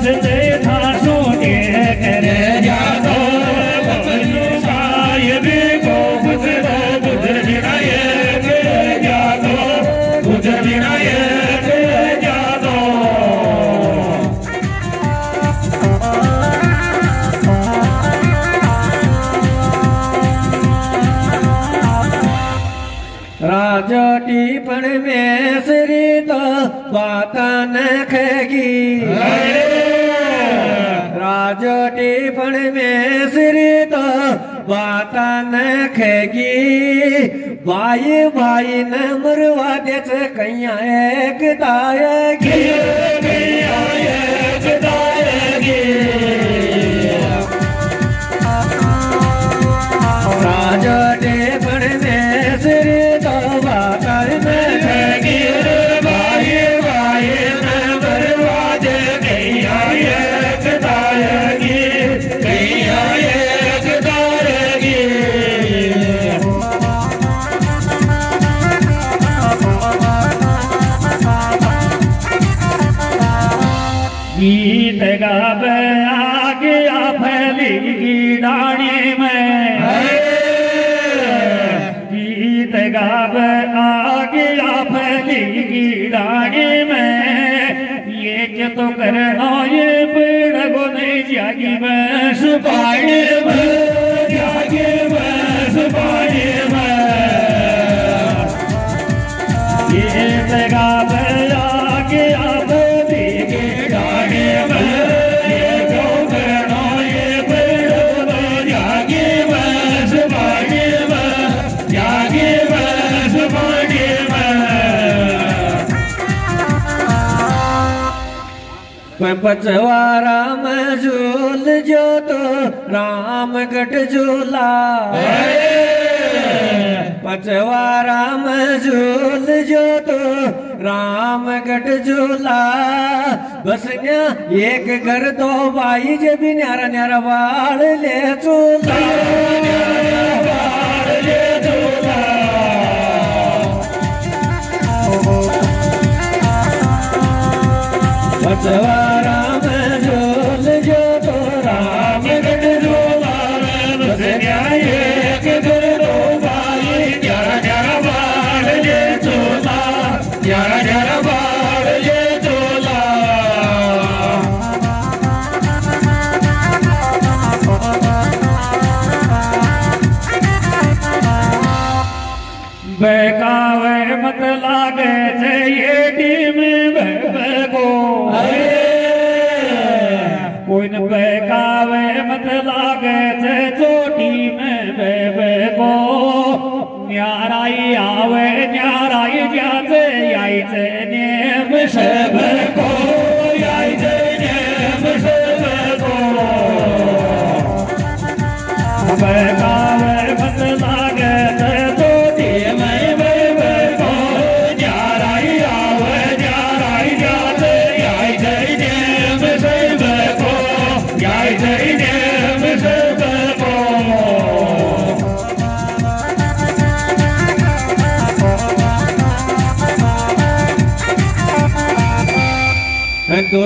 Presidente. राजटी पण में श्री तो बात न खेगी भाई भाई न मरवा देच कैया एक दायगी कैया फैली दाढ़ी में। गीत गावे आगे आप की दाढ़ी में। ये जो तो करना ये पेड़ को नहीं जागी में सुपाड़ी में। पचवारा में झूल जो तो राम गट झूला। पचवारा में झूल जो तो राम गट झूला। बस न्या एक घर दो भाई जब न्यारा न्यारा बाल ले झूला। झूला पचवारा में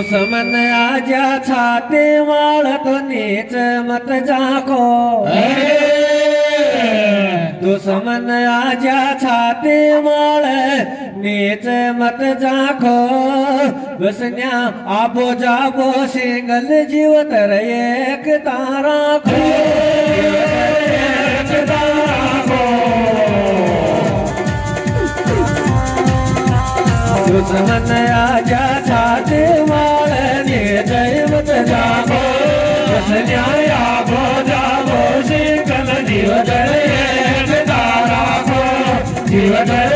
दुश्मन आजा छाते वाल तो नीच मत जाको। दुश्मन आजा छाते वाल नीच मत जाको। बसन्या आबो जाबो सिंगल जीवत तर एक तारा खो दुश्मन आजा छाते मारने दैवत जय जाबो बस न्याया जाबो शिकल जीव को जीव धर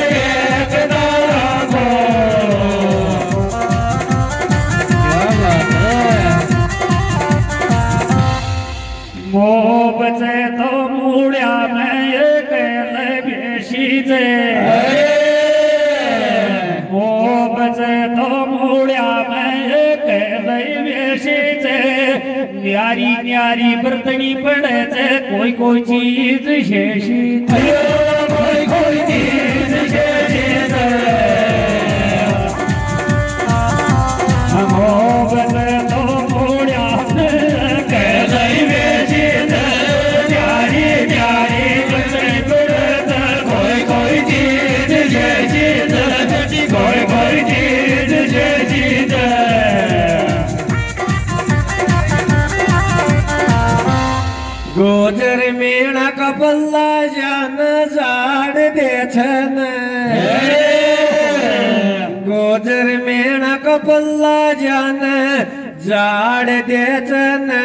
बर्तनी पड़े जे कोई गोजर मेणा पल्ला जान, जाड दे चने।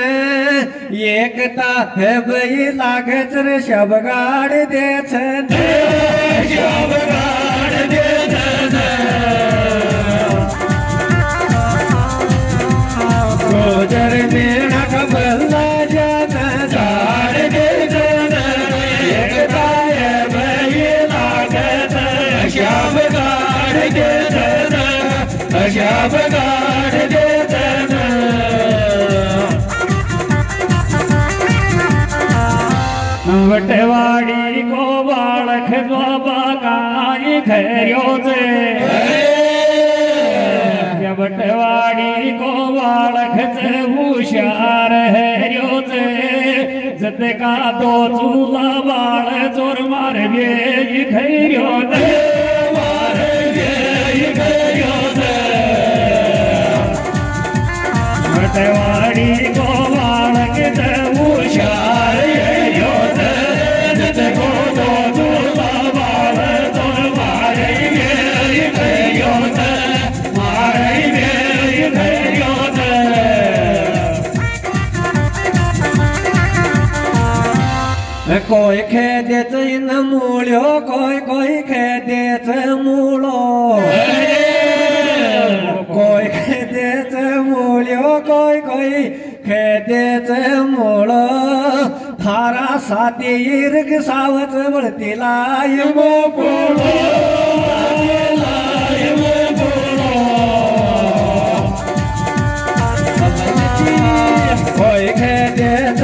एकता है बई लागे चर शबगाड देछन शबगाड વટવાડી કો બાળખ બાબા કાઈ ખર્યો છે વટવાડી કો બાળખ છે હુશાર હેર્યો છે જતે કા તો ચૂલા બાળ ચોર માર બે ખર્યો mulo koi khedete mulyo koi koi khedete mulo थारा साती इर्ग सावच वळती लाय मो पोळो लाय मो पोळो होय खेदेत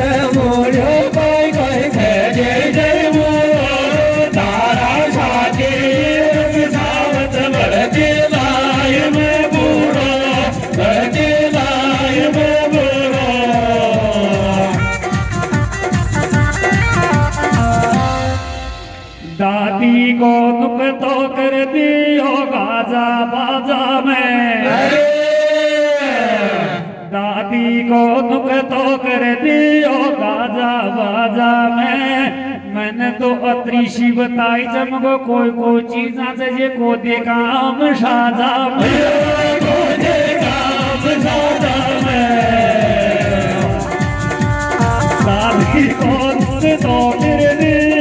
गाजा बाजा में। दादी को दुख तो कर दियो गाजा बाजा में। मैंने तो अत्री शिव ताई चमको कोई कोई चीजा से जे को दे काम साजा को दे काम साजा में। दादी को दुख तो कर दियो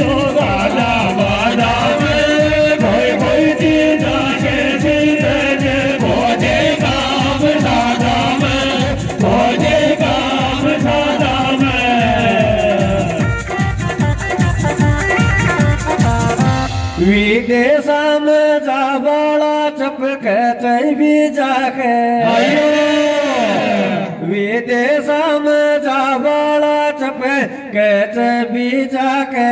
विदेशाम जाबाळा चपक चैबी जाके विदेशाम जाबाळा चपक चैबी जाके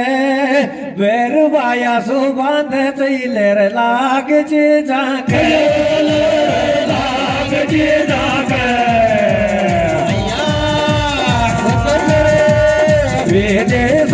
बेरबाया सुबांध चैलेर लाग जे जाके लाग जे जाके विदेशाम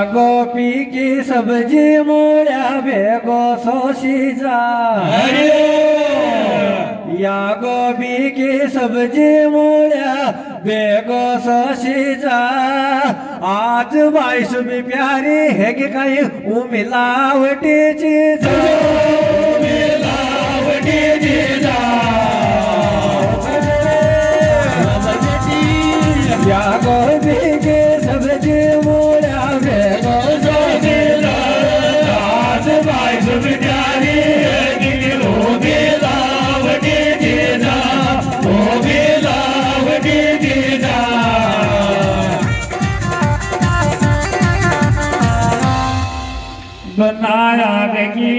गोपी की सब्ज़ी मोया भेगो सोशी जा। या गोपी की सब्ज़ी मोया बेगो सोशी जा। आज बाईस भी प्यारी है कि कहीं उमिलावटीची जा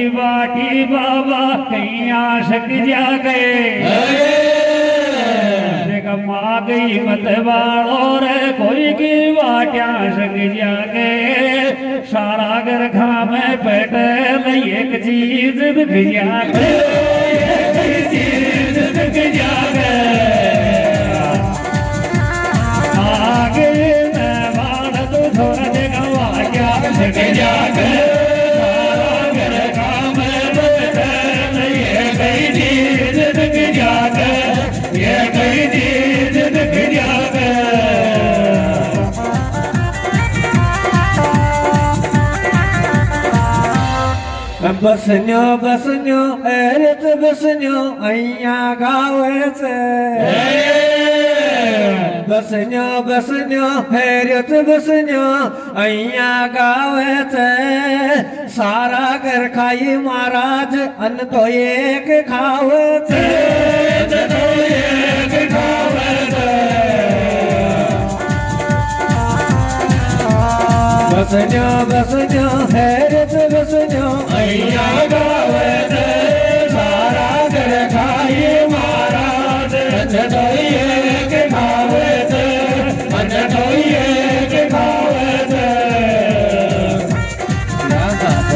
की बाटी बाबा, कहीं आशक जा गए। माँ गई मत और कोई की बाट्या सक गए। सारा घर खा में बैठ एक चीज़ भी जा एक ಬಸನ್ಯೋ ಬಸನ್ಯೋ ಏರಿತ ಬಸನ್ಯೋ ಅಯ್ಯಾಗಾವೈತೆ ಬಸನ್ಯೋ ಬಸನ್ಯೋ ಏರಿತ ಬಸನ್ಯೋ ಅಯ್ಯಾಗಾವೈತೆ सारा घर खाई महाराज अन्न तो एक खावते बसना बसना है रे तो रस बसना गावे गावत सारा कर खाई महाराज। रज धोइए के खावे भावत मन धोइए के खावे ते ना भावत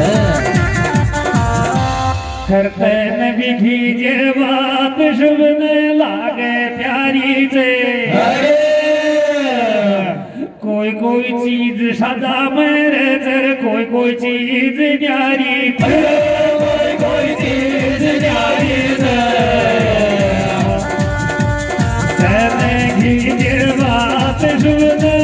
हरतन बिघी जे बाप, शुभ में लागे प्यारी से। हरे कोई कोई चीज सदा मेरे तर कोई कोई चीज न्यारी कोई कोई चीज न्यारी करने की जे बात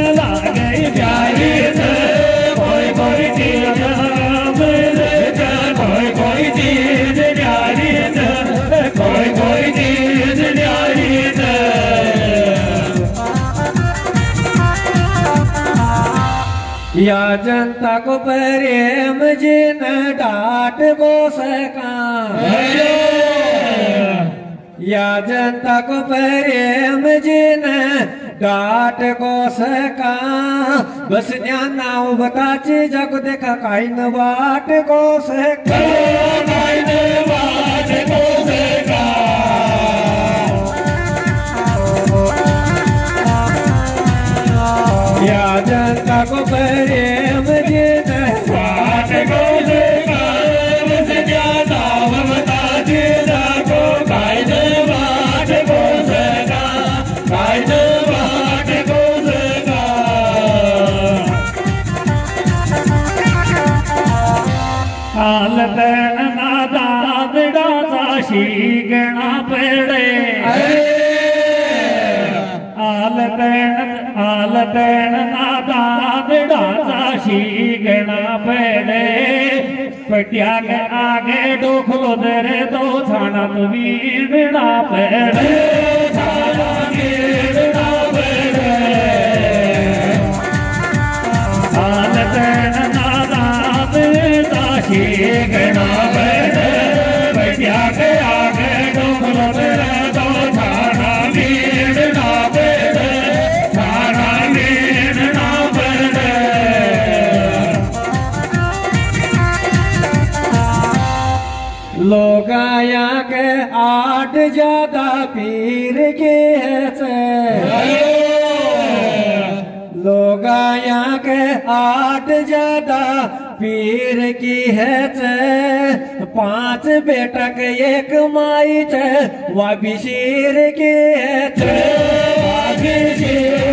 या जनता को प्रेम जिन डांट को सका। या जनता को प्रेम जिन डाट को सका। बस नाव बताची जग देखा काई न बाट को सका। या जनता को प्रेम पेड़े पटिया के आगे डोखलो तेरे तो वीड़ना पेड़े थाना वीड़ना पेड़े ज़्यादा पीर के लोग यहाँ के आठ ज़्यादा पीर की है चे पाँच बेटा के एक माई थे वह भी शीर की है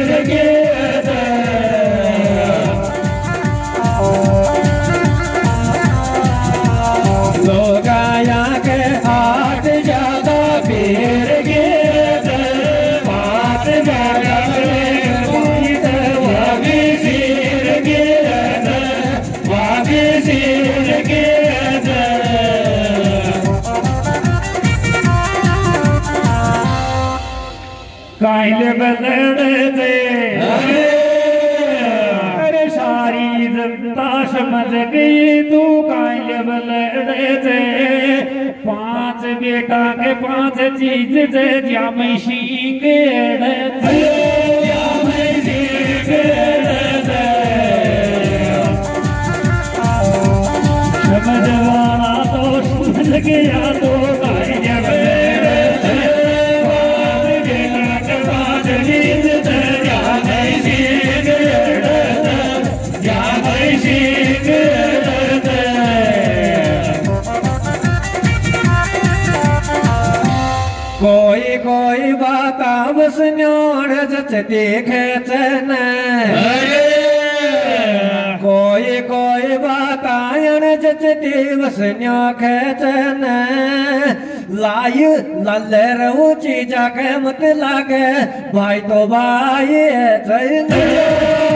कायल बदड़ते अरे सारी जनता समझ गई तू कायल बदड़ते पाँच बेटा के पाँच चीज़ से जाम शीख समझ गया तो। कोई कोई बात बस न्योड़ जच देखे चन। कोई कोई बात आयन जच दिवस न्यो खेचन लाय लाल ऊँची जाके मत लागे भाई तो भाई चन।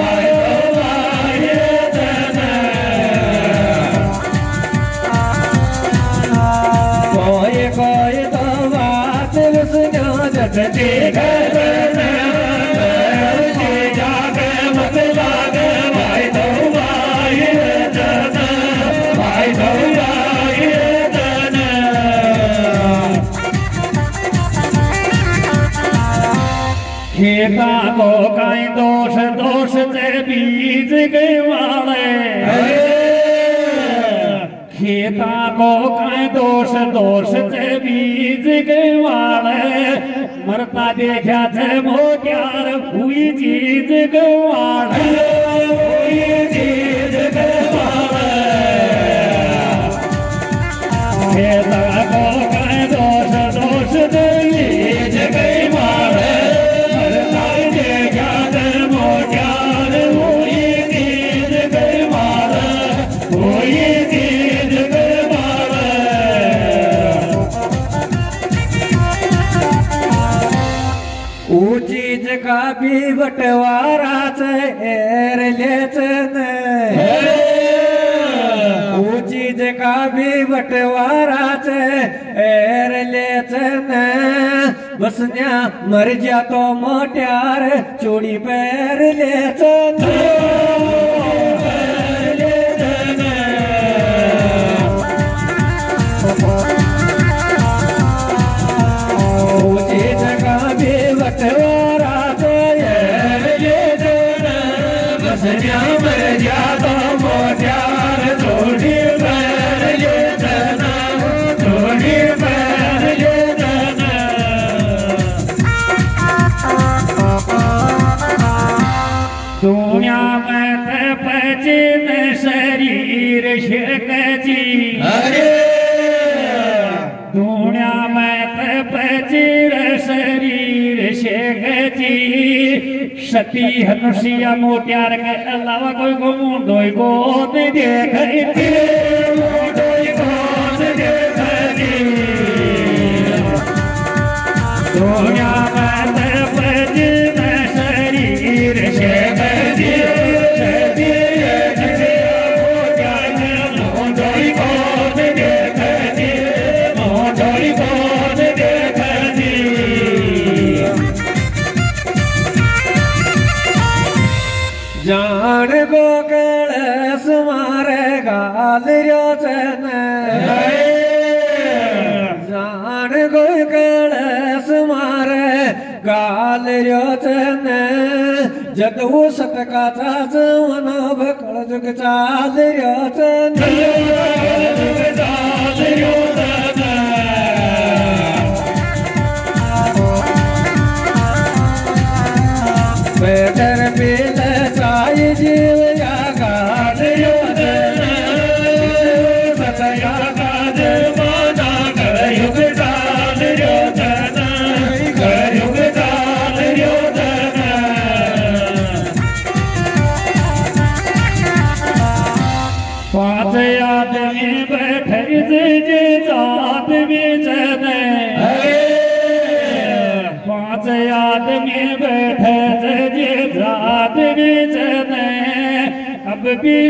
खेता को कई दोष दोष से बीज के वाले। खेता को कई दोष दोष से बीज के वाले। मरता देखा थे मोत्यार हुई चीज़ हुई चीज़ वाले खेता दोष दोष से लेचन बसन्या मर जा तो मोट्यार चूड़ी पैर लेचन शरीर सती हनुषिया मोट्यार के अलावा कोई मुंडोई को नहीं देख मुंडोई को नहीं रोचन जान गो कलस मारे गाल रोचन जदू सतकाचा जवन भकळ जुग चाल पील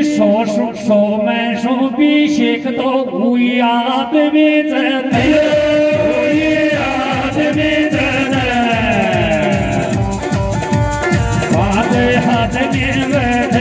सौ सौ में सौ भी शेख तो आदमी बैठे